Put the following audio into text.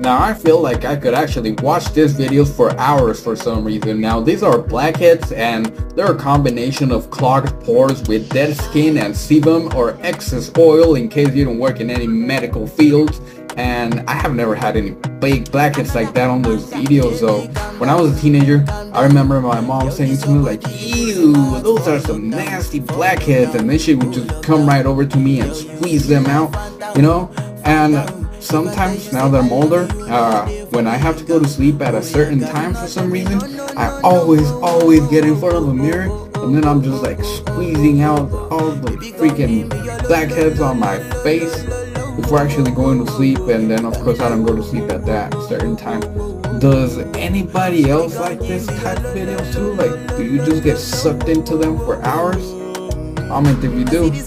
Now I feel like I could actually watch these videos for hours for some reason. Now these are blackheads and they're a combination of clogged pores with dead skin and sebum or excess oil in case you don't work in any medical fields. And I have never had any big blackheads like that on those videos though. When I was a teenager, I remember my mom saying to me like, ew, those are some nasty blackheads and then she would just come right over to me and squeeze them out, you know? And sometimes now that I'm older, uh, when I have to go to sleep at a certain time for some reason, I always, always get in front of the mirror and then I'm just like squeezing out all the freaking blackheads on my face before actually going to sleep and then of course I don't go to sleep at that certain time. Does anybody else like this type of videos too? Like do you just get sucked into them for hours? Comment if you do.